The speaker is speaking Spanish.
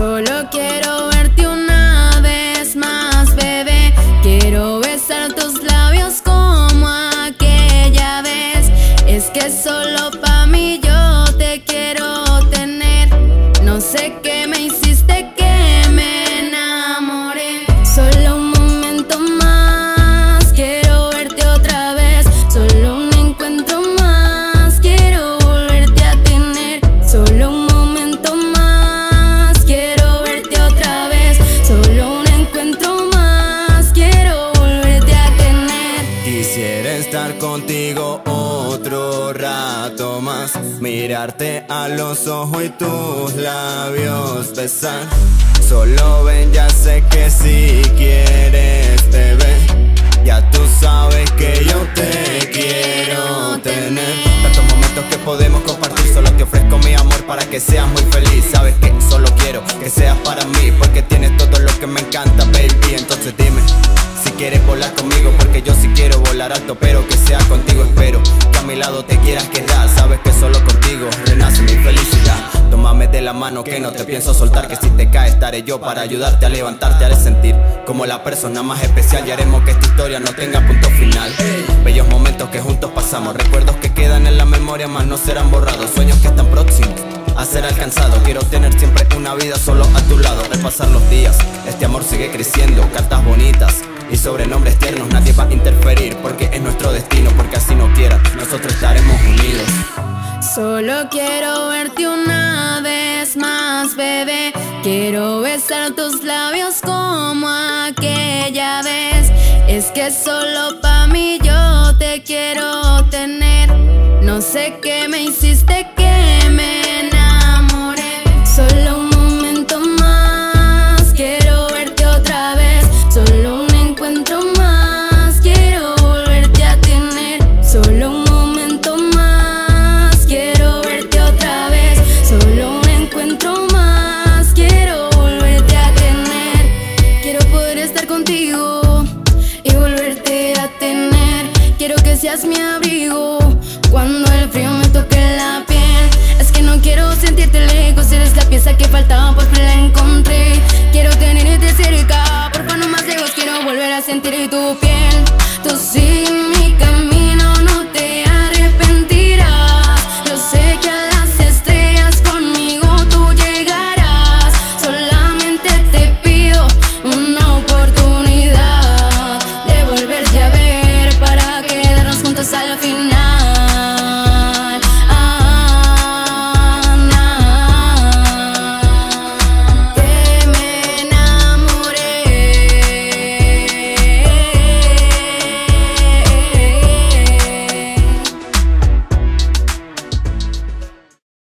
Solo quiero verte estar contigo otro rato más. Mirarte a los ojos y tus labios besar. Solo ven, ya sé que si quieres bebé Ya tú sabes que yo te quiero tener. Tantos momentos que podemos compartir Solo te ofrezco mi amor para que seas muy feliz. Sabes que solo quiero que seas para mí Porque tienes todo lo que me encanta volar alto Pero que sea contigo espero. Que a mi lado te quieras quedar Sabes que solo contigo renace mi felicidad. Tómame de la mano que no te pienso soltar Que si te caes estaré yo para ayudarte a levantarte Haré sentir como la persona más especial. Y haremos que esta historia no tenga punto final. Bellos momentos que juntos pasamos Recuerdos que quedan en la memoria más no serán borrados. Sueños que están próximos a ser alcanzado Quiero tener siempre una vida solo a tu lado Al pasar los días, este amor sigue creciendo. Cartas bonitas y sobrenombres tiernos Nadie va a interferir porque es nuestro destino Porque así no quiera, nosotros estaremos unidos Solo quiero verte una vez más, bebé. Quiero besar tus labios como aquella vez. Es que solo pa' mí yo te quiero tener. No sé qué me hiciste tu piel, tú sigues mi camino, no te arrepentirás. Yo sé que a las estrellas conmigo tú llegarás. Solamente te pido una oportunidad de volverte a ver para quedarnos juntos al final.